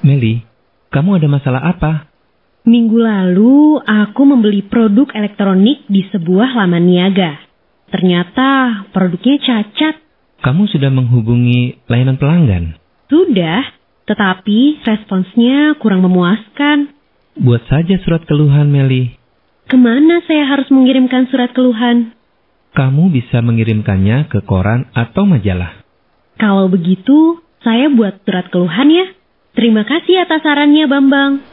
Meli, kamu ada masalah apa? Minggu lalu aku membeli produk elektronik di sebuah laman niaga. Ternyata produknya cacat. Kamu sudah menghubungi layanan pelanggan? Sudah, tetapi responsnya kurang memuaskan. Buat saja surat keluhan, Meli. Ke mana saya harus mengirimkan surat keluhan? Kamu bisa mengirimkannya ke koran atau majalah. Kalau begitu, saya buat surat keluhan ya. Terima kasih atas sarannya, Bambang.